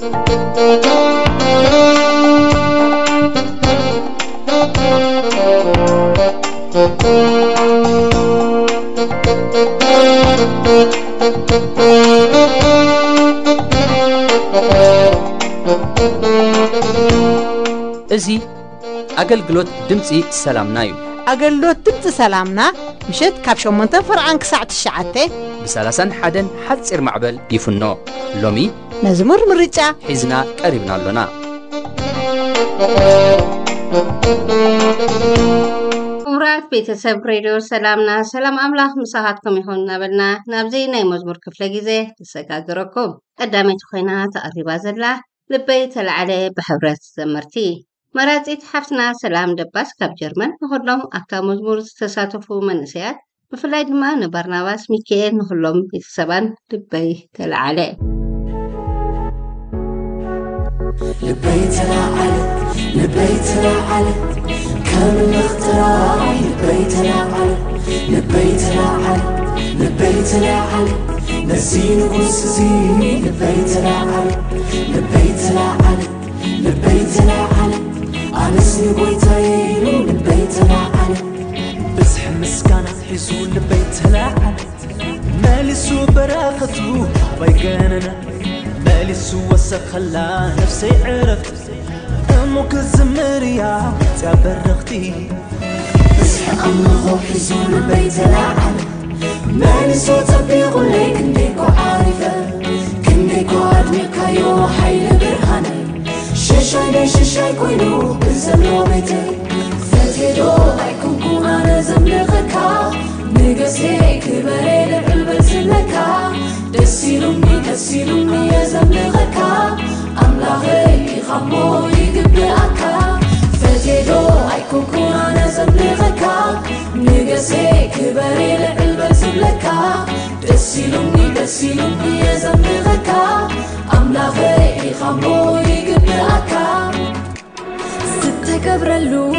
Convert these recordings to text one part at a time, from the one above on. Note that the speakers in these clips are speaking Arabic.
እዚ ኣገልግሎት ድምፂ ሰላምና እዩ። ኣገልግሎት ድምፂ ሰላምና ምሸት ካብ 8 ፍርዓን ክሳዕ 9 ብ31 ሓፂር ማዕበል ይፍኖ። ሎሚ መዝሙር ምርጫ። ሒዝና ቀሪብና ኣሎና ክቡራት ቤተሰብ ሬድዮ ሰላምና ሰላም ኣምላኽ ምሳኻትኩም ይኹን እናበልና ናብዚ ናይ መዝሙር ክፍለ ግዜ ዝሰጋግረኩም ቀዳመይቲ ኮይና ተቐሪባ ዘላ ልበይ ተላዕለ ብሕብረት ዘመርቲ መራፂት ሓፍትና ሰላም ደባስ ካብ ጀርመን ንኩሎም ኣብታ መዝሙር ዝተሳተፉ መንእሰያት ብፍላይ ድማ ንባርናባስ ሚካኤል ንኩሎም ቤተሰባን ልበይ ተላዓለ لبيت رعلك لبيت رعلك كامل الاختراع لبيت رعلك لبيت رعلك لبيت رعلك نسين وسزين لبيت رعلك لبيت رعلك لبيت رعلك أنسني بويتين لبيت رعلك بزح مسكانة حيزون لبيت رعلك مالي سوبر أخذوه أنا بالي سوسة خلى نفسي عرفت أمك الزمريا تبرغتي. اصحى الله روحي زول البيت العام ماني صوت أبيغ لي كنديكو عارفة. كنديكو عدمي كايو حي برهاني ششاي لي ششاي كوينو بالزملو بيتي. فاتي دو غيكون كو أنا زملغكا نقصي كبري لبعل بزلكا يسيلهم بي كسيلهم بي يزم لغكا أم لغي غمو يجب لأكا فتيدو أي كوكو أنا زم لغكا نجسي كبري لقلب زملكا تسيلهم بي كسيلهم بي يزم لغكا أم لغي غمو يجب لأكا ستة قبر اللوم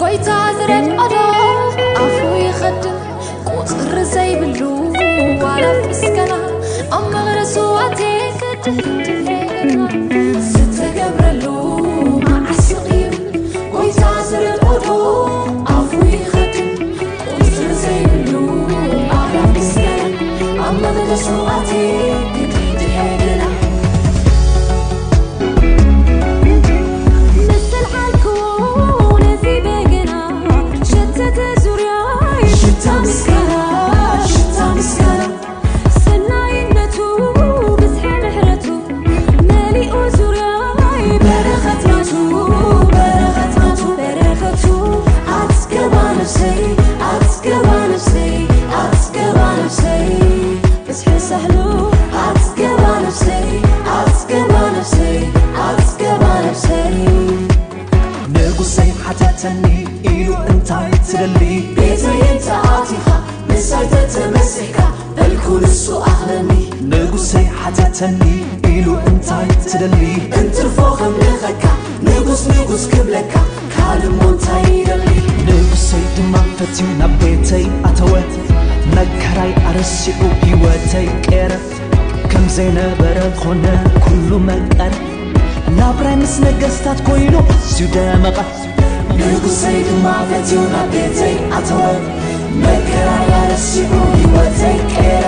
قيت عزرت أنا عفو يخدم قطر زي بلو وأنا في مسكنها اما غير صوتي كنت ست قبر اللوم عالصغير ويتعزر القدوم عفوي ختم ንጉሰይ ሓተተኒ ኢሉ እንታይ ትደሊ ቤተይ እንተ ኣቲኻ ምሳይ ተተመሲሕካ በልኩ ንሱ ኣኽለኒ ንጉሰይ ሓተተኒ ኢሉ እንታይ ትደሊ እንትርፎ ከምልኸካ ንጉስ ንጉስ ክብለካ ካልሞ እንታይ ይደሊ ንጉሰይ ድማ ፈትዩ ናብ ቤተይ ኣተወ መከራይ ኣረሲዑ ሕይወተይ ቀረ ከም ዘይነበረ ኮነ ኩሉ መቀረ ናብራይ ምስ ነገስታት ኮይኑ ኣዝዩ ደመቐ ንጉሰይ ድማ ፈትዩ ናብ ቤተይ ኣተወ መከራይ ኣረሲዑ ሕይወተይ ቀረ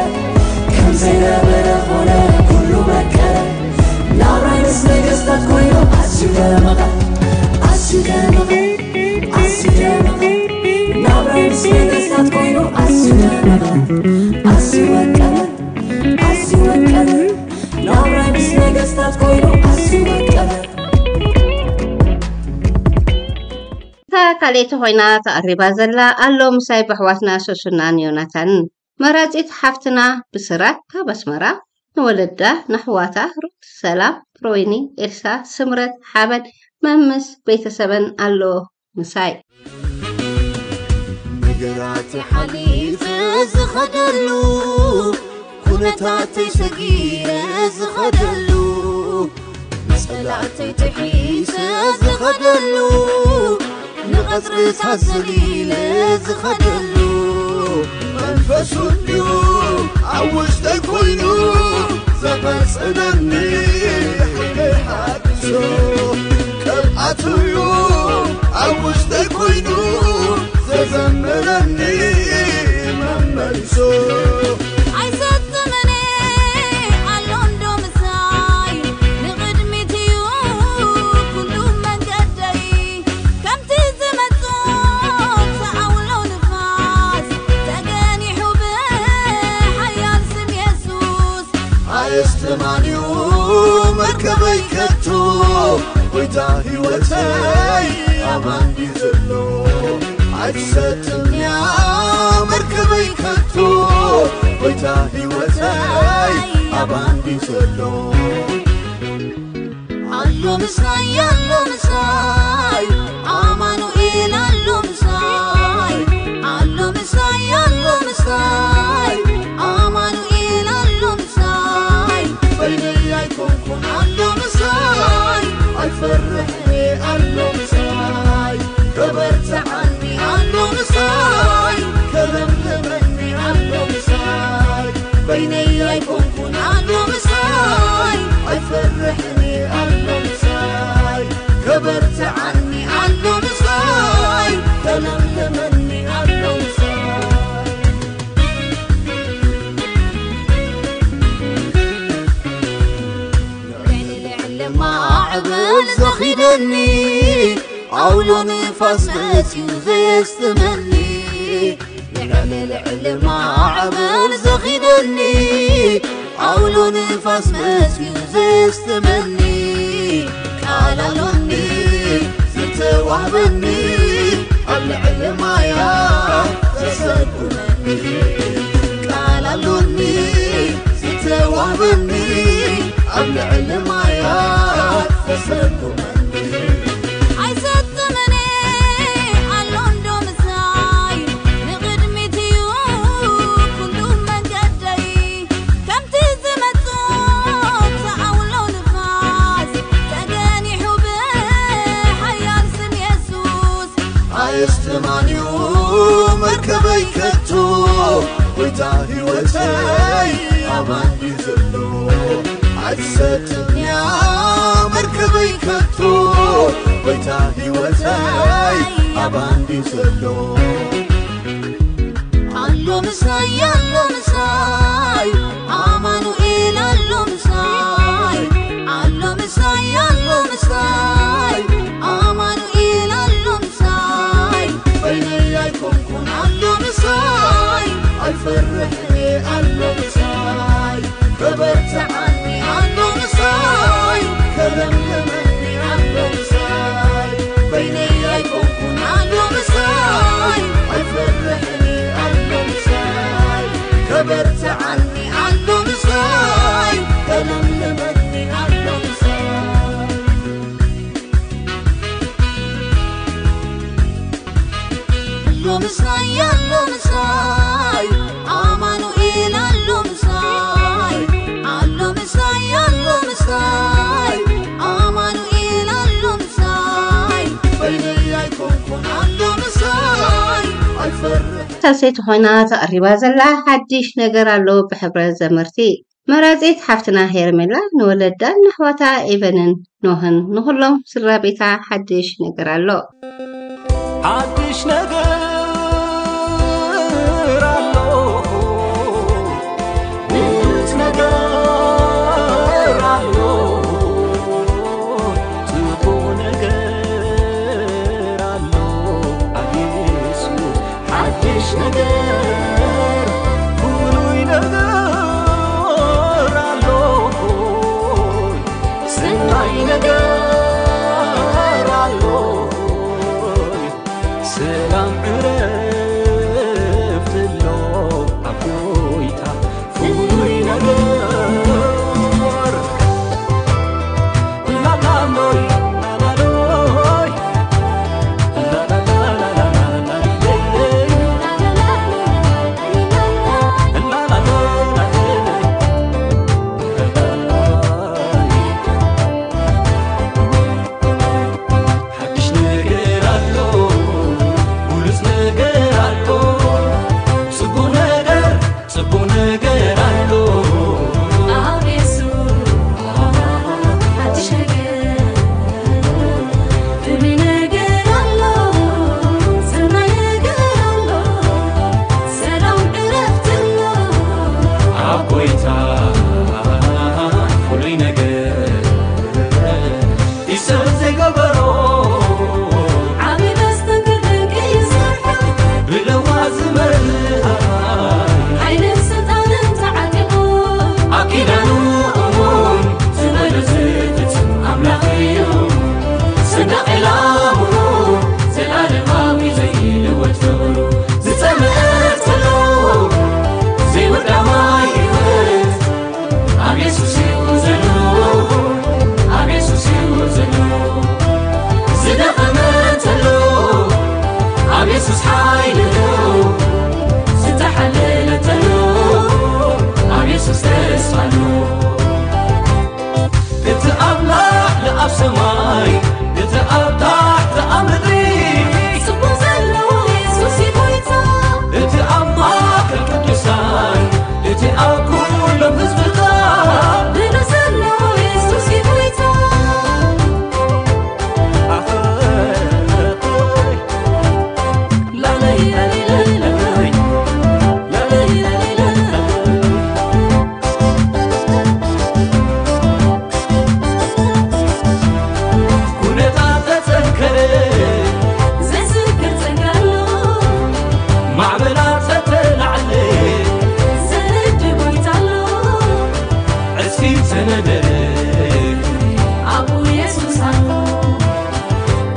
ከም ዘይነበረ ኮነ ኩሉ መቀረ ናብራይ ምስ ነገስታት ኮይኑ ኣዝዩ ደመቐ ኣዝዩ ደመቐ ኣዝዩ ደመቐ አብረን ስንሳት ኮይና ተቐሪባ ዘላ ኣሎ ምሳይ ባሕዋትና ሶሱናን ዮናታንን መራፂት ሓፍትና ብስራት ካብ ኣስመራ ንወለዳ ንኣሕዋታ ሩት ሰላም ሮይኒ ኤልሳ ስምረት ሓበን መምስ ቤተሰበን ኣለዎ ምሳይ ነገራት ሓሊፈ ዝኸደሉ ኩነታተይ ሰጊረ ዝኸደሉ መፀላእተይ ትሒሰ ዝኸደሉ ንቐፅርታት ዘሊለ ዝኸደሉ መንፈሱ ድዩ ኣብ ውሽጠይ ኮይኑ ዘቐጽለኒ ሕለይ ሓድሶ ኣትዩ ኣብ ውሽጢ ኮይኑ ዘዘምረኒ መመሪሶ ጌታ ሕይወቴ አማን ይዘሎ አይሰጥም ያመርከበኝ ከቶ ጌታ ሕይወቴ አማን ይዘሎ አሎ ምሳይ አሎ ምሳይ ኣይፈርሕኒ ኣሎ ምሳይ ከበርትዓኒ ኣሎ ምሳይ ከለምልመኒ ኣሎ ምሳይ በይነይ ኣይኮንኩን ኣሎ ምሳይ ኣይፈርሕኒ ኣሎ ምሳይ ከበርትዓኒ تمني عولوني فصلت وغيث تمني. نعم العلم عبر عمل زخيدني عولوني فصلتي وغيث تمني. على لوني زلت وحبني العلم ما يا زسرقني على لوني زرت وحبني اللعل ما يا መርከበይ ከቶ ጎይታ ሕይወተይ ኣባንዲ ዘሎ ኣይትሰጥምያ መርከበይ ከቶ ጎይታ ሕይወተይ ኣባንዲ ዘሎ ኣሎ ምሳይ ኣሎ ምሳይ ኣይፈርሕኒ ኣሎ ምሳይ ከበርትዓኒ ኣሎ ምሳይ ከለምልመኒ ሳልሰይቲ ኮይና ተቐሪባ ዘላ ሓድሽ ነገር ኣሎ ብሕብረት ዘመርቲ መራፂት ሓፍትና ሄርሜላ ንወለዳ ንኣሕዋታ ኤቨንን ኖህን ንኩሎም ስድራ ቤታ ሓድሽ ነገር ኣሎ። ሓድሽ ነገር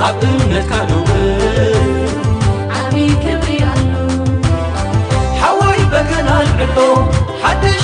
ኣብ እምነትካ ንውር ዓብዪ ክብሪ ኣሎ ሓወይ በገና ልዕሎ ሓደይ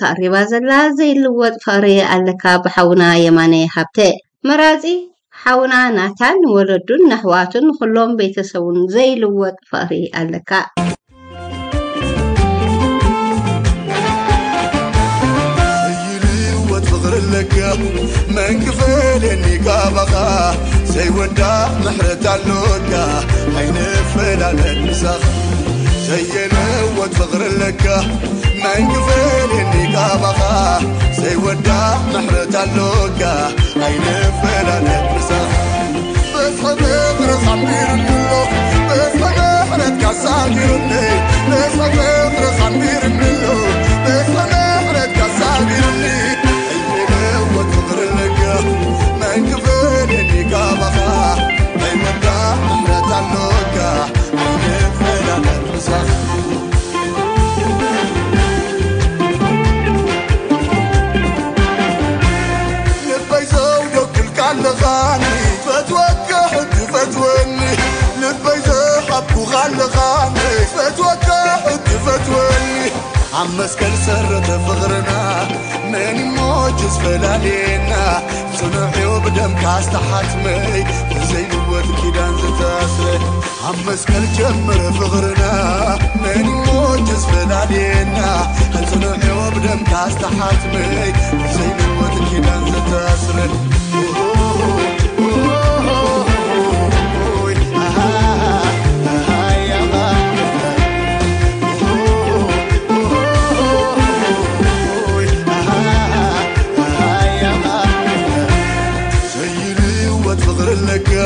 ተቐሪባ ዘላ ዘይልወጥ ፍቕሪ ኣለካ ብሓውና የማነ ሃብተ። መራፂ ሓውና ናታን ንወለዱን ናሕዋቱን ኩሎም ቤተሰቡን ዘይልወጥ ፍቕሪ ኣለካ። መንክፈልየኒ ካባኻ ዘይወዳእ ምሕረት ኣለካ ኣይንፈላለን ምሳኻ ዘየለወት ፍቕሪ ኣለካ መንክፈልየኒ ካባኻ ዘይወዳእ ምሕረት ኣለካ ኣይንፈላለን ምሳኻ በዝሒ ፍቕሪ ኸቢርንሎ በዝሒ ምሕረት ካሳጊሩኒ በዝሒ ፍቕሪ ኸቢርንሎ በዝሒ ምሕረት ካሳጊሩኒ ኣይለወት ፍቕሪ ኣለካ መስቀል ሰረተ ፍቕርና መን ፈላልየና ጽኑዕዮ ብደምካ ዝተሓትመይ ብዘይልወት ኪዳን ዝተኣስረ ኣብ መስቀል ጀመረ ፍቕርና መን ፈላልየና ጽኑዕዮ ብደምካ ዝተሓትመይ ብዘይልወት ኪዳን ዝተኣስረ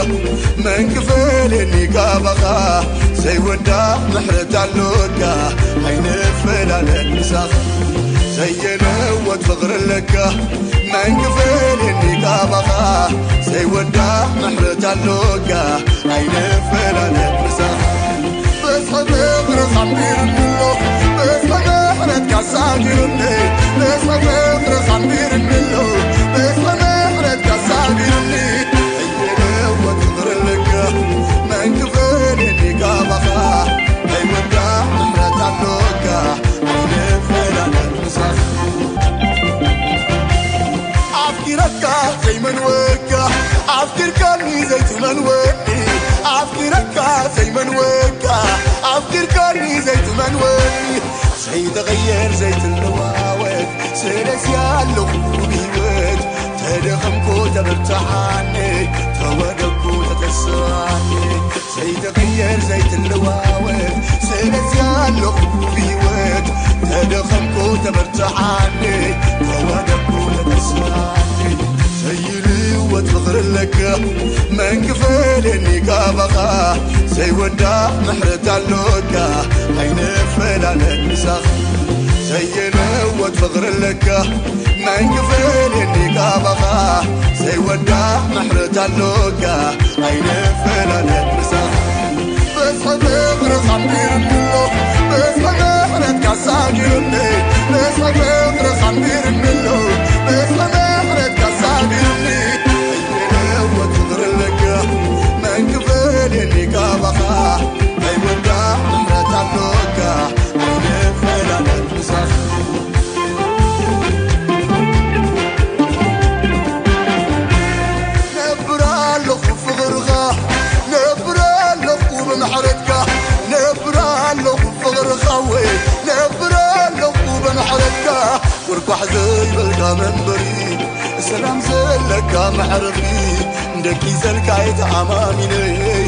ኣለካ መንክፈልየኒ ካባኻ ዘይወዳእ ምሕረት ኣለካ ኣይንፈላለን ምሳኻ ዘየለወት ፍቕሪ ኣለካ መንክፈልየኒ ካባኻ ዘይወዳእ ምሕረት ኣለካ ኣይንፈላለን ምሳኻ በዝሒ ፍቕሪ ኸቢርንሎ በዝሒ ምሕረት ካሳጊሩኒ سعيد غير زيت النواوت سلس كوتا بيوت تروق كوتا تسراني سعيد غير زيت النواوت سلس تدخم كوتا تدخمكو تروق كوتا تسراني سيري ወትኽኽርለካ መንክፈለኒ ካባኻ ዘይወዳእ ምሕረት ኣሎካ ኣይንፈላለን ምሳኽ ዘየነወት ፍቕርለካ መንክፈለኒ ካባኻ ዘይወዳእ ምሕረት ኣሎካ ኣይንፈላለን ምሳኽ በዝሐ ፍቕርኻ ቢርምሎ በዝሐ ምሕረትካ ሳጊሩኒ በዝሐ ፍቕርኻ ቢርምሎ በዝሐ وركح زي بلقى منبري سلام زلك معرفي دكي زلكايت عماميني نبرالخ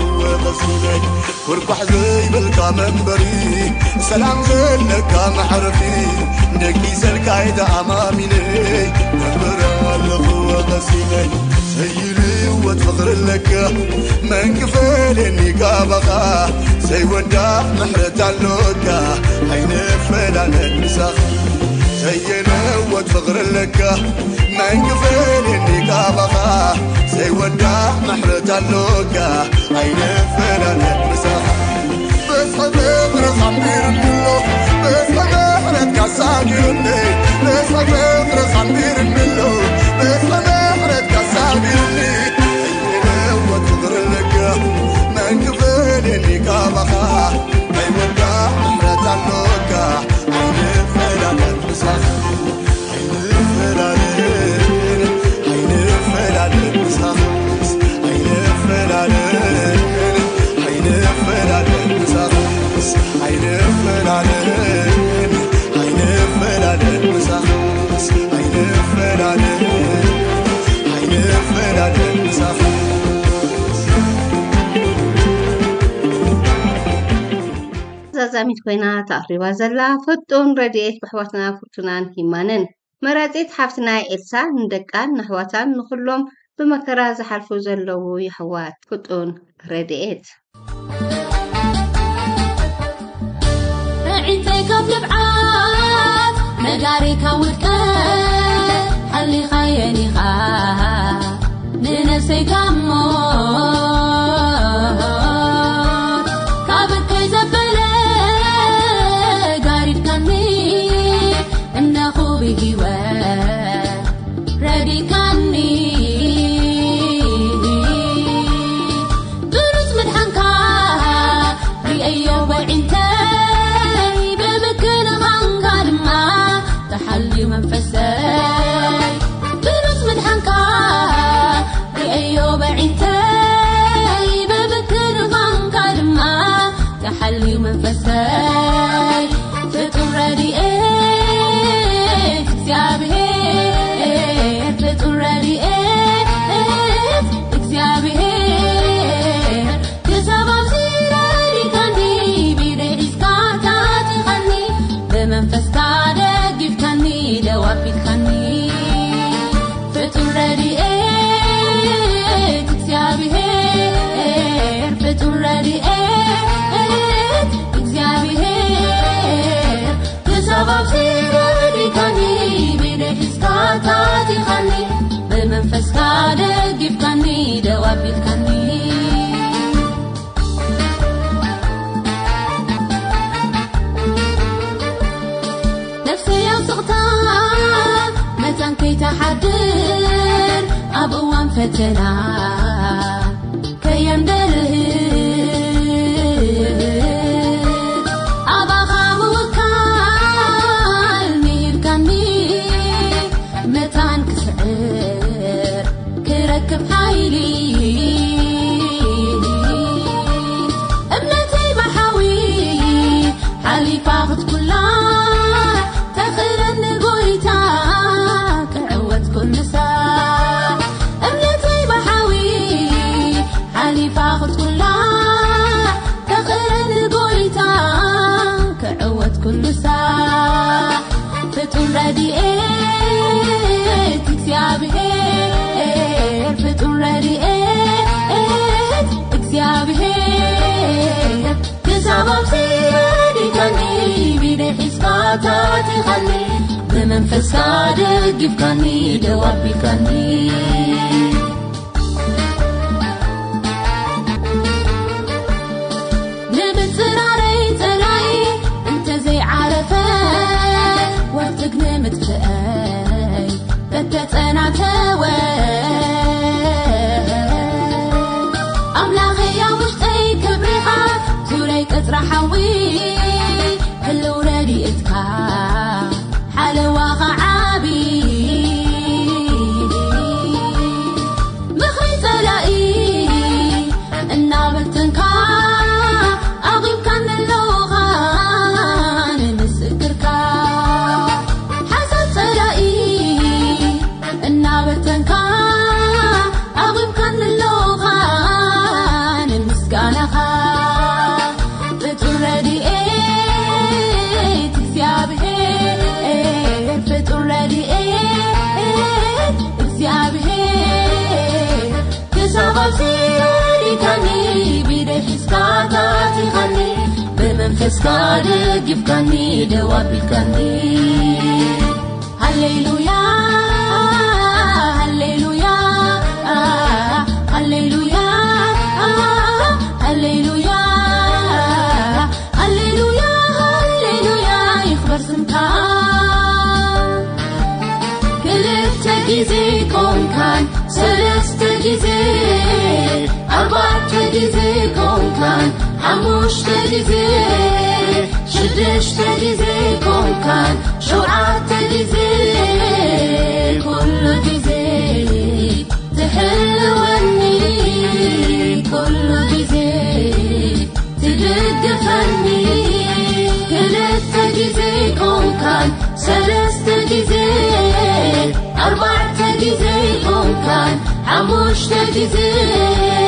وغسيلك وركح زي بلقى منبري. سلام زلك معرفي دكي زلكايت عماميني نبرالخ وغسيلك سيلي وتفخر لك. من كفلني سي ودا محرت اللوكا عين فلان مسخ سينا وتفخر لك. من كفلني كابخا سي ودا محرت اللوكا عين فلان مسخ بس حبيب خمير منه بس حبيب كساجرني بس حبيب منه بس ተዛዛሚት ኮይና ተኣኽሪባ ዘላ ፍጡን ረድኤት ብኣሕዋትና ፍርቱናን ሂማንን መራፂት ሓፍትና ኤልሳ ንደቃን ንኣሕዋታን ንኩሎም ብመከራ ዝሓልፉ ዘለው ይሕዋት ፍጡን ረድኤት። ዕንተይ ካብ ልብዓት መዳሪ ካብ ውድቀት فتنا كي يندره أبا خام وكال ميركني متان መዓልታት ይኻኒ ብመንፈስካ ደጊፍካኒ ደዋቢልካኒ ደጊፍካኒ ደው ኣቢልካኒ ሃሌሉያ ሃሌሉያ ሃሌሉያ ሃሌሉያ ሃሌሉያ ሃሌሉያ ይኽበር ስምካ ክልተ ጊዜ ኮንካን ሰለስተ ጊዜ ኣርባዕተ ጊዜ ኮንካን ሓሙሽተ ጊዜ شدش تليزيكم كان شوعة تليزي كل جزي تحل وني كل جزي تدق فني ثلاثة كون كان ثلاثة جزي أربعة كون كان حموشة جزي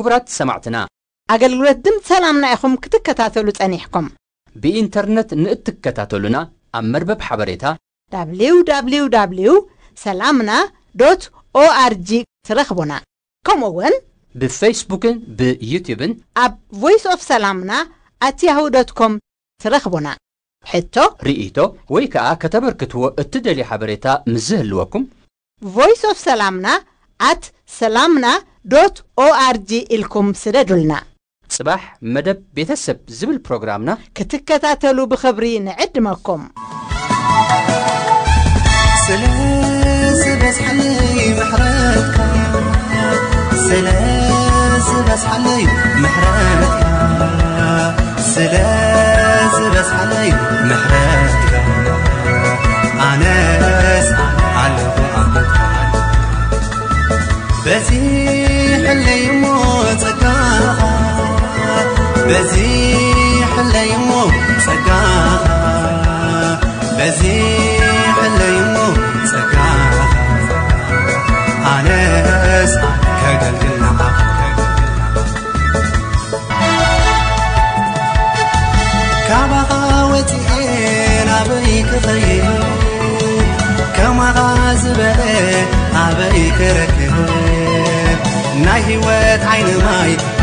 ክቡራት ሰማዕትና ኣገልግሎት ድምፂ ሰላምና ኢኹም ክትከታተሉ ጸኒሕኩም ብኢንተርነት ንእትከታተሉና ኣብ መርበብ ሓበሬታ www ሰላምና ዶት ኦአርጂ ትረኽቡና ከምኡውን ብፌስቡክን ብዩቲብን ኣብ ቮይስ ኦፍ ሰላምና ኣት ያሁ ዶት ኮም ትረኽቡና ሕቶ ርኢቶ ወይ ከዓ ከተበርክትዎ እትደልዩ ሓበሬታ ምዝህልወኩም ቮይስ ኦፍ ሰላምና ኣት ሰላምና ዶት ኦአርጂ ኢልኩም ስደዱልና ጽባሕ መደብ ቤተሰብ ዝብል ፕሮግራምና ክትከታተሉ ብኽብሪ ንዕድመኩም ስለ ዝበዝሓለይ ምሕረትካ ስለ ዝበዝሓለይ ምሕረትካ ስለ ዝበዝሓለይ ምሕረትካ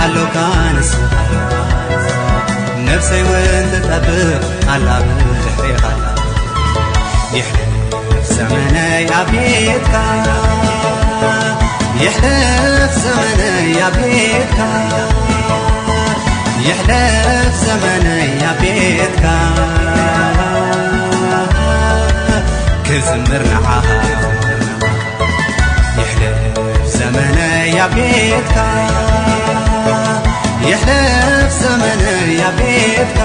حلوك أنس نفسي وانت تطبق على مدحي غلا يحلف زمني عبيدك يحلف زمني عبيدك يحلف زمني عبيدك كزمر نعاها يحلف زمني عبيدك يحلف زمني يا بيتك.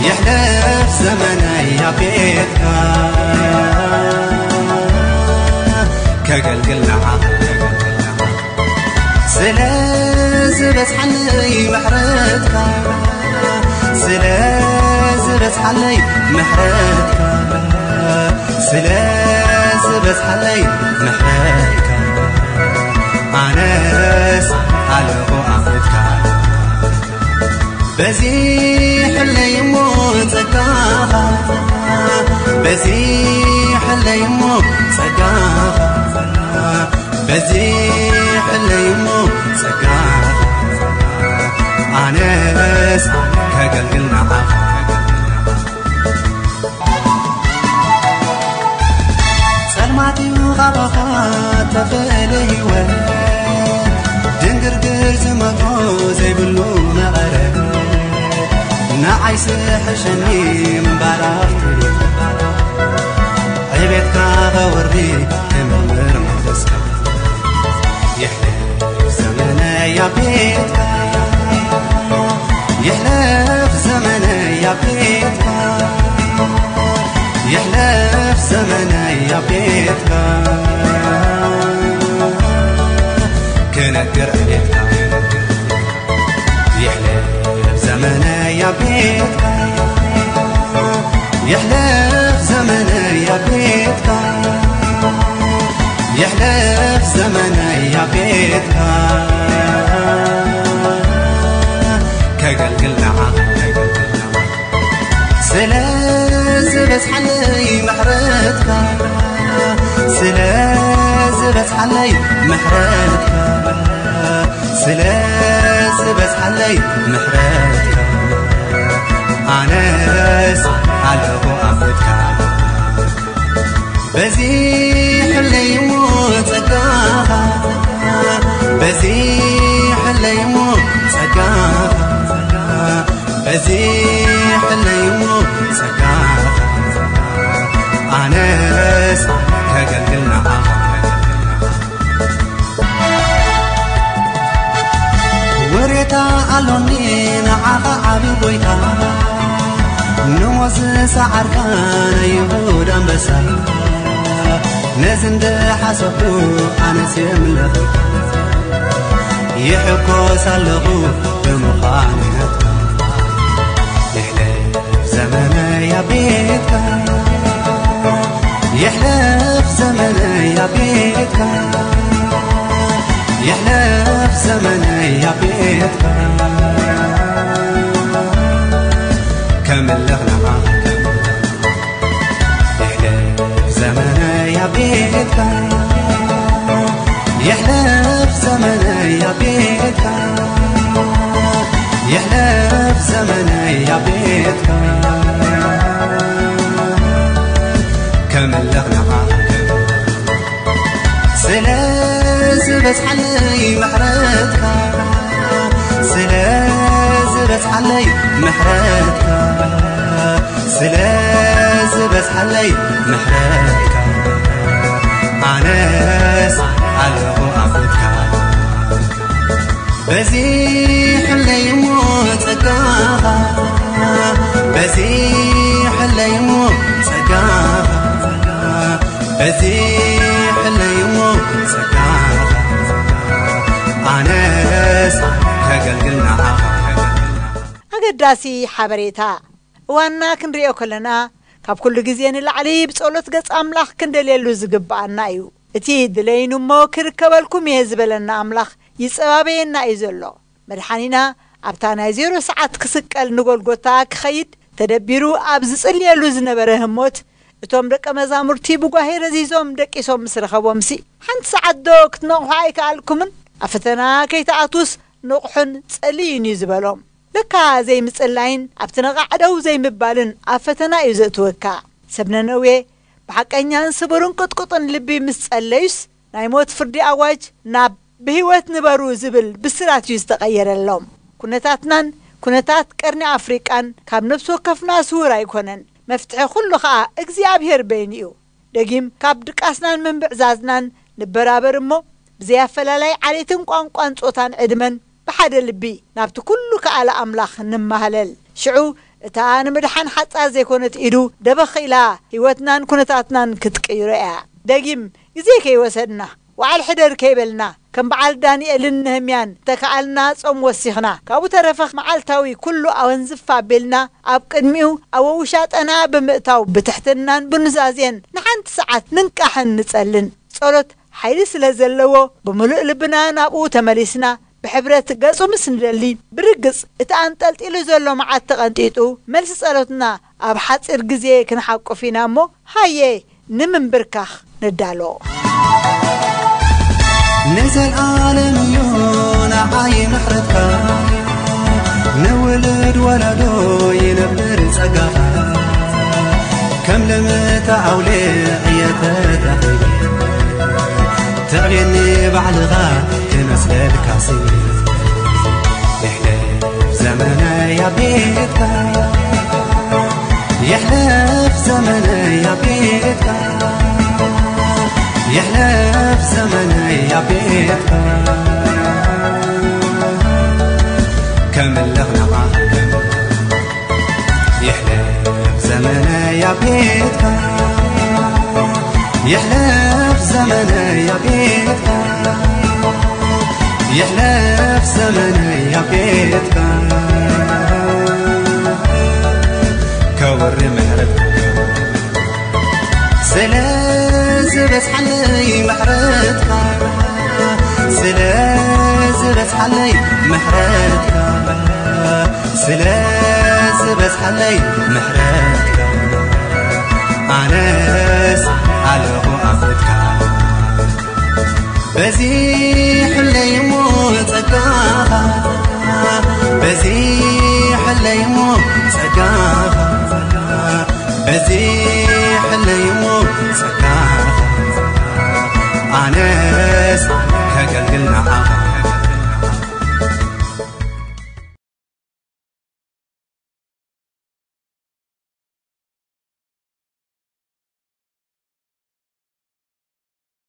يحلف زمني يا بيتك. كقلقلنا سلاز بتحلي محرتك. سلاز بتحلي محرتك. سلاز بتحلي محرتك. ኣነስ ኣለኹ ኣፍትካ በዚ ሕለይ እሞ ጸጋኻ በዚ ሕለይ እሞ ጸጋኻ በዚ ሕለይ እሞ ጸጋኻ ኣነስ ከገልግል ንዓኻ ተፈለይ ድንግርግር ዝመቶ ዘይብሉ መቐረ ንዓይስ ሕሸኒ ምንባራፍቲ ዕቤትካ ኸወሪ ክምምር መለስካ ይሕልፍ ዘመነይ ኣብ ቤትካ ይሕልፍ ዘመነይ ኣብ ቤትካ زمني يا بيتك كنقر عليك يحلف زمني يا بيتك يحلف زمني يا بيتك يحلف زمني يا بيتك كقلقل نعم سلاز بتحلي محرتك سلاز بتحلي محرتك سلاز بتحلي محرتك أناس على وقفتك بزي حلي موت سقاها بزي حلي ناس. هجنجلنا قمر وريتا قالونين عقا عبي بويتا نوز سعر كان يهود أنبسا نزم حسبو أنا سيم يحكو سلغو بمخانيات أحلى زمانا يا بيتا يحلف بزمن يا بيتك. يحلى بزمن يا بيتك. بتحلي محرتك سلاز بتحلي محرتك سلاز بتحلي محرتك أناس على وقفتك بزي حلي يموت سقاها بزي حلي يموت سقاها ምሳነስ ከገልግልና ኣገዳሲ ሓበሬታ እዋና ክንሪኦ ከለና ካብ ኩሉ ግዜ ንላዕሊ ብጸሎት ገጽ ኣምላኽ ክንደልየሉ ዝግብኣና እዩ። እቲ ድለይን እሞ ክርከበልኩም እየ ዝበለና ኣምላኽ ይጸባበየና እዩ ዘሎ። መድሓኒና ኣብታ ናይ ዜሮ ሰዓት ክስቀል ንጐልጎታ ክኸይድ ተደቢሩ ኣብ ዝጽልየሉ ዝነበረ ህሞት እቶም ደቀ መዛሙርቲ ብጓሂ ረዚዞም ደቂሶም ምስ ረኸቦምሲ ሓንቲ ሰዓት ዶ ክትነቑሖ ኣይከኣልኩምን? ኣብ ፈተና ከይተኣቱስ ንቑሑን ጸልዩን እዩ ዝበሎም። ልካ ዘይምጽላይን ኣብቲ ነቓዕደው ዘይምባልን ኣብ ፈተና እዩ ዘእትወካ። ሰብ ብሓቀኛን ስቡርን ቁጥቁጥን ልቢ ምስ ጸለዩስ ናይ ሞት ፍርዲ ኣዋጅ ናብ ብህይወት ንበሩ ዝብል ብስራት እዩ ዝተቐየረሎም። ኩነታትናን ኩነታት ቀርኒ ኣፍሪቃን ካብ ነፍሲ ወከፍና ስውር ኣይኮነን። መፍትሒ ኩሉ ኸዓ እግዚኣብሔር በይኒ እዩ። ደጊም ካብ ድቃስናን ምንብዕዛዝናን ንበራበር እሞ ብዘያፈላላይ ዓሌትን ቋንቋን ጾታን ዕድመን ብሓደ ልቢ ናብቲ ኩሉ ከኣለ ኣምላኽ ንማህለል ሽዑ እታ ንምድሓን ሓጻር ዘይኮነት ኢዱ ደበኺ ኢላ ህይወትናን ኩነታትናን ክትቅይሮ እያ ደጊም ግዜ ከይወሰድና ዋዕል ሕደር ከይበልና ከም በዓል ዳንኤልን ነህምያን ተከኣልና ጾም ወሲኽና ካብኡ ተረፈ መዓልታዊ ኩሉ ኣወንዝፋ ኣቢልና ኣብ ቅድሚኡ ኣብ ውሻጠና ብምእታው ብትሕትናን ብኑዛዝን ንሓንቲ ሰዓት ንንቃሕን ንጸልን ጸሎት ሓይሊ ስለ ዘለዎ ብምሉእ ልብና ናብኡ ተመሊስና ብሕብረት ገጹ ምስ ንደሊ ብርግጽ እቲ ኣንጠልጢሉ ዘሎ መዓት ተቐንጢጡ መልሲ ጸሎትና ኣብ ሓፂር ግዜ ክንሓቁፍ ኢና እሞ ሃየ ንምንብርካኽ ንዳሎ ንዘለዓለም እዩ ንዓይ ምሕረትካ ንውልድ ወለዶ ይነብር ጸጋኻ ከም ልምተ ኣውሊዕ غني بعلغا تمثل الكاسيف إحنا زمنا يا بيتنا يحلى في زمنا يا بيتنا يحلى في زمنا يا بيتنا كمل لغنا يحلى في زمنا يا بيتنا يحلى يحلف زمنا يا بيتك يحلف زمني يا بيتك كور حلي محرتك حلي محرتك حلي محرتك على بزيح اللي يموت سقاها بزيح اللي يموت سقاها بزيح اللي يموت سقاها أنس هكذا قلنا